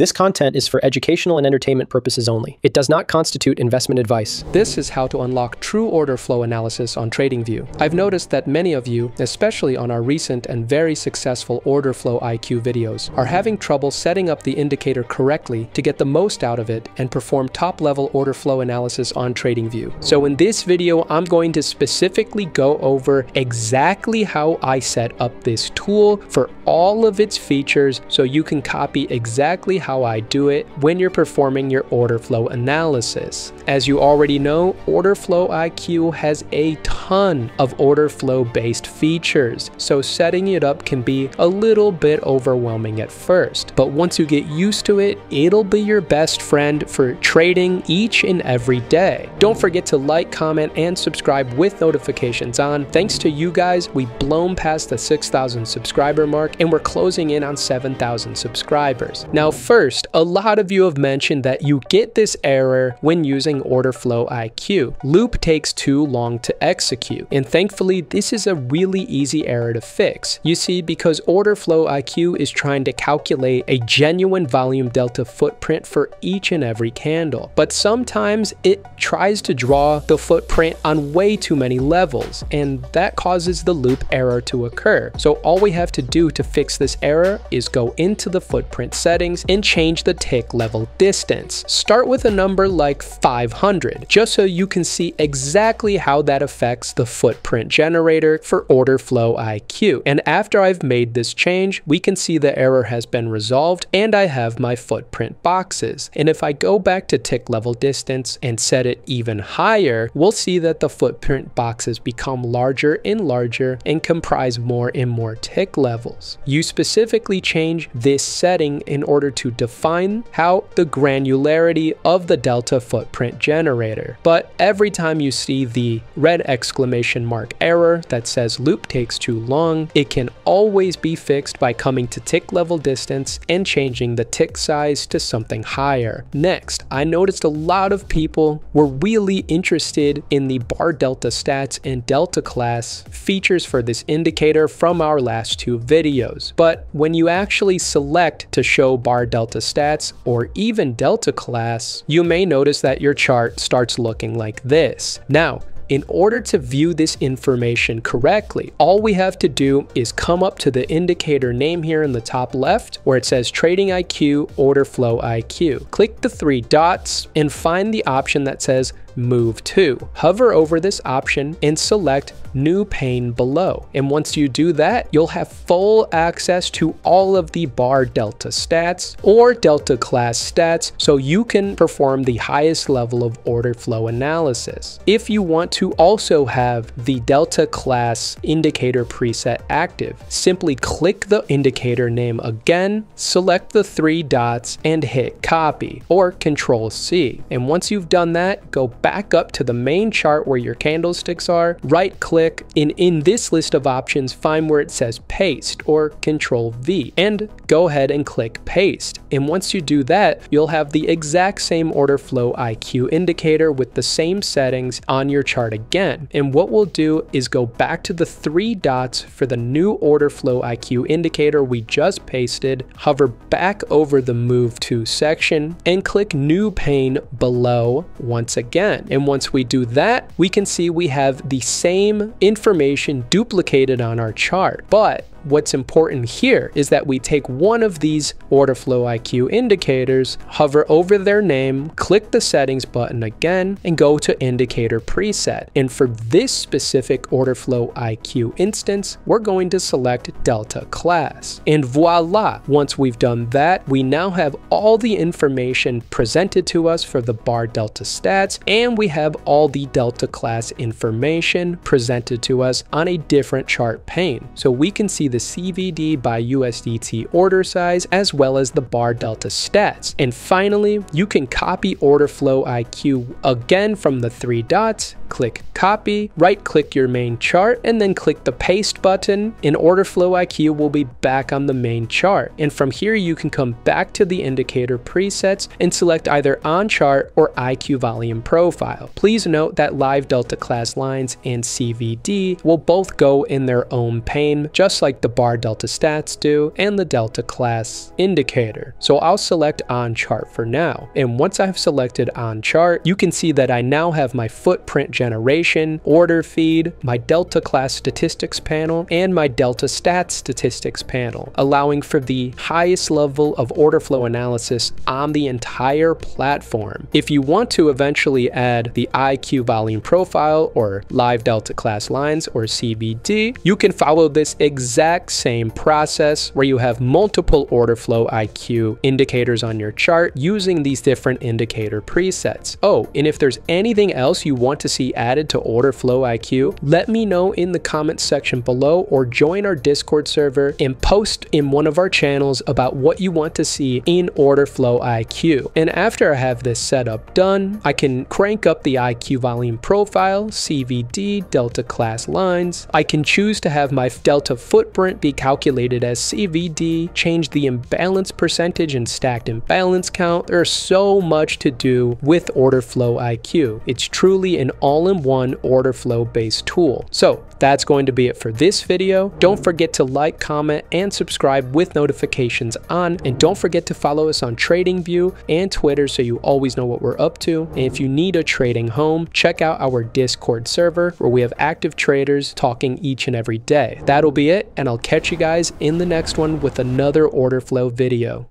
This content is for educational and entertainment purposes only. It does not constitute investment advice. This is how to unlock true order flow analysis on TradingView. I've noticed that many of you, especially on our recent and very successful order flow IQ videos, are having trouble setting up the indicator correctly to get the most out of it and perform top level order flow analysis on TradingView. So in this video, I'm going to specifically go over exactly how I set up this tool for all of its features so you can copy exactly how how I do it when you're performing your order flow analysis. As you already know, Order Flow IQ has a ton of order flow based features, so setting it up can be a little bit overwhelming at first. But once you get used to it, it'll be your best friend for trading each and every day. Don't forget to like, comment, and subscribe with notifications on. Thanks to you guys, we've blown past the 6,000 subscriber mark and we're closing in on 7,000 subscribers. Now, first, First, a lot of you have mentioned that you get this error when using order flow IQ. Loop takes too long to execute, and thankfully this is a really easy error to fix. You see, because order flow IQ is trying to calculate a genuine volume delta footprint for each and every candle, but sometimes it tries to draw the footprint on way too many levels, and that causes the loop error to occur. So all we have to do to fix this error is go into the footprint settings and change the tick level distance. Start with a number like 500, just so you can see exactly how that affects the footprint generator for order flow IQ. And after I've made this change, we can see the error has been resolved and I have my footprint boxes. And if I go back to tick level distance and set it even higher, we'll see that the footprint boxes become larger and larger and comprise more and more tick levels. You specifically change this setting in order to define how the granularity of the delta footprint generator. But every time you see the red exclamation mark error that says loop takes too long, it can always be fixed by coming to tick level distance and changing the tick size to something higher. Next, I noticed a lot of people were really interested in the bar delta stats and delta class features for this indicator from our last two videos. But when you actually select to show bar delta delta stats, or even delta class, you may notice that your chart starts looking like this. Now, in order to view this information correctly, all we have to do is come up to the indicator name here in the top left where it says Trading IQ, Order Flow IQ. Click the three dots and find the option that says Move to. Hover over this option and select new pane below. And once you do that, you'll have full access to all of the bar delta stats or delta class stats so you can perform the highest level of order flow analysis. If you want to also have the delta class indicator preset active, simply click the indicator name again, select the three dots and hit copy or control C. And once you've done that, go back up to the main chart where your candlesticks are, right click and in this list of options, find where it says paste or control V and go ahead and click paste. And once you do that, you'll have the exact same order flow IQ indicator with the same settings on your chart again. And what we'll do is go back to the three dots for the new order flow IQ indicator we just pasted, hover back over the move to section and click new pane below once again. And once we do that, we can see we have the same information duplicated on our chart. But what's important here is that we take one of these order flow IQ indicators, hover over their name, click the settings button again, and go to indicator preset. And for this specific order flow IQ instance, we're going to select Delta class. And voila, once we've done that, we now have all the information presented to us for the bar Delta stats, and we have all the Delta class information presented to us on a different chart pane. So we can see the CVD by USDT order size as well as the bar delta stats. And finally, you can copy order flow IQ again from the three dots click copy, right click your main chart, and then click the paste button, and order flow IQ will be back on the main chart. And from here, you can come back to the indicator presets and select either on chart or IQ volume profile. Please note that live delta class lines and CVD will both go in their own pane, just like the bar delta stats do and the delta class indicator. So I'll select on chart for now. And once I've selected on chart, you can see that I now have my footprint generation, order feed, my delta class statistics panel, and my delta stats statistics panel, allowing for the highest level of order flow analysis on the entire platform. If you want to eventually add the IQ volume profile or live delta class lines or CVD, you can follow this exact same process where you have multiple order flow IQ indicators on your chart using these different indicator presets. Oh, and if there's anything else you want to see added to order flow IQ, let me know in the comments section below or join our Discord server and post in one of our channels about what you want to see in order flow IQ. And after I have this setup done, I can crank up the IQ volume profile, CVD, delta class lines. I can choose to have my delta footprint be calculated as CVD, change the imbalance percentage and stacked imbalance count. There's so much to do with order flow IQ. It's truly an all-in-one order flow based tool. So that's going to be it for this video. Don't forget to like, comment, and subscribe with notifications on. And don't forget to follow us on TradingView and Twitter so you always know what we're up to. And if you need a trading home, check out our Discord server where we have active traders talking each and every day. That'll be it, and I'll catch you guys in the next one with another order flow video.